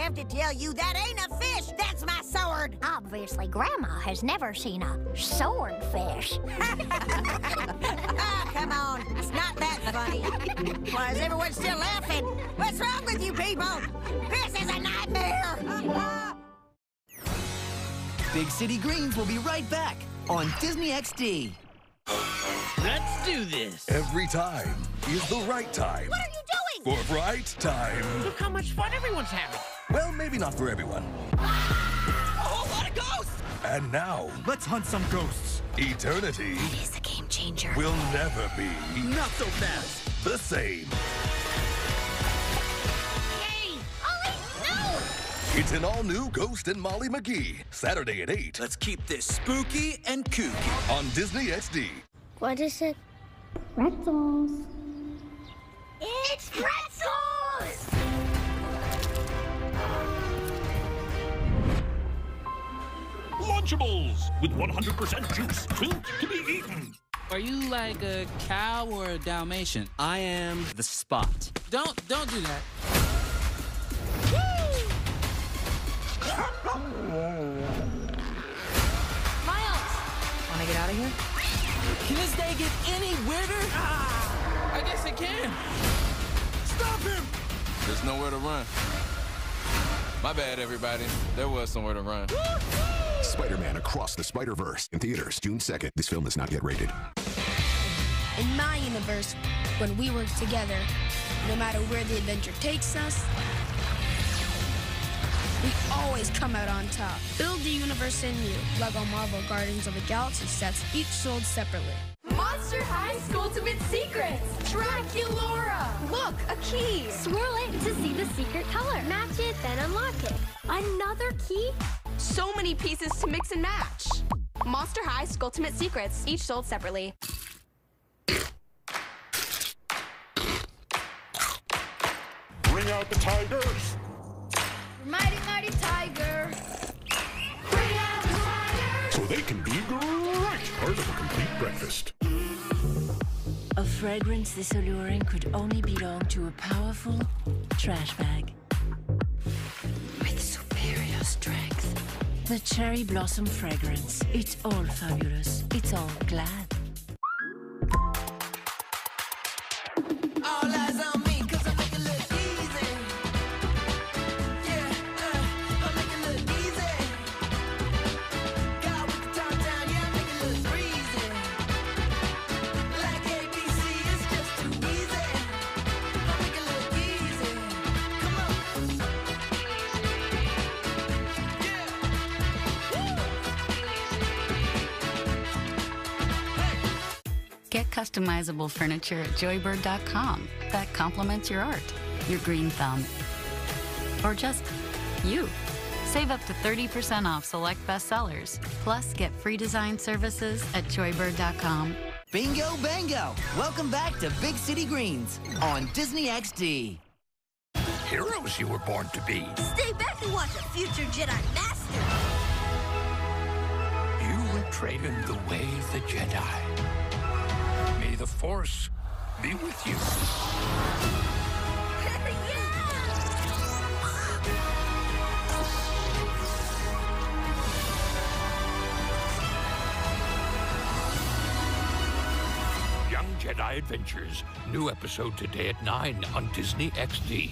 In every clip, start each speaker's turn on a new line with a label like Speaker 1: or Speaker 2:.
Speaker 1: have to tell you that ain't a fish. That's my sword.
Speaker 2: Obviously, Grandma has never seen a swordfish.
Speaker 1: ah, come on. It's not that funny. Why is everyone still laughing? What's wrong with you people? This is a nightmare.
Speaker 3: Big City Greens will be right back on Disney XD.
Speaker 4: Let's do this.
Speaker 5: Every time is the right time.
Speaker 1: What are you doing?
Speaker 5: For right time.
Speaker 4: Look how much fun everyone's having.
Speaker 5: Well, maybe not for everyone.
Speaker 3: A whole lot of ghosts!
Speaker 5: And now,
Speaker 6: Let's hunt some ghosts.
Speaker 5: eternity
Speaker 2: He's a game changer.
Speaker 5: will never be
Speaker 6: Not so fast.
Speaker 5: the same.
Speaker 2: Hey! Ollie, no!
Speaker 5: It's an all-new Ghost and Molly McGee. Saturday at 8
Speaker 6: Let's keep this spooky and kooky.
Speaker 5: on Disney XD.
Speaker 7: What is it?
Speaker 2: Pretzels. It's pretzels!
Speaker 8: Lunchables with 100% juice, built to be eaten.
Speaker 9: Are you like a cow or a Dalmatian?
Speaker 6: I am the spot.
Speaker 9: Don't don't do that.
Speaker 10: Miles! Wanna get out of here?
Speaker 9: Can this day get any weirder? Ah, I guess it can.
Speaker 6: Stop him!
Speaker 11: There's nowhere to run. My bad, everybody. There was somewhere to run.
Speaker 12: Spider-Man Across the Spider-Verse in theaters June 2nd. This film is not yet rated.
Speaker 7: In my universe, when we work together, no matter where the adventure takes us, we always come out on top. Build the universe in you. Lego Marvel Guardians of the Galaxy sets, each sold separately.
Speaker 10: Monster High Ultimate Secrets! Draculaura! Look, a key!
Speaker 7: Swirl it to see the secret color. Match it, then unlock it. Another key?
Speaker 10: So many pieces to mix and match. Monster High Ultimate Secrets, each sold separately.
Speaker 8: Bring out the tigers.
Speaker 7: Mighty, mighty tiger.
Speaker 8: So they can be great part of a complete breakfast.
Speaker 13: Fragrance this alluring could only belong to a powerful trash bag. With superior strength. The cherry blossom fragrance. It's all fabulous. It's all glad. Get customizable furniture at joybird.com that complements your art, your green thumb, or just you. Save up to 30% off select bestsellers. Plus, get free design services at joybird.com.
Speaker 3: Bingo Bango! Welcome back to Big City Greens on Disney XD.
Speaker 8: Heroes you were born to be.
Speaker 1: Stay back and watch a future Jedi Master.
Speaker 8: You will trade in the way of the Jedi. May the Force be with you. Young Jedi Adventures. New episode today at 9 on Disney XD.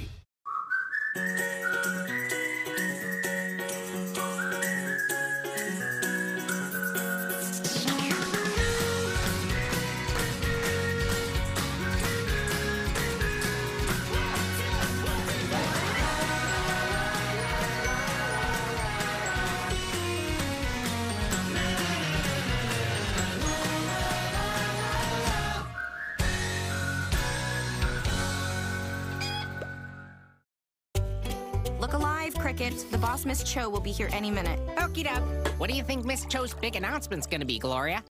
Speaker 10: Look alive, Cricket. The boss, Miss Cho, will be here any minute.
Speaker 1: Okie doke.
Speaker 4: What do you think Miss Cho's big announcement's gonna be, Gloria?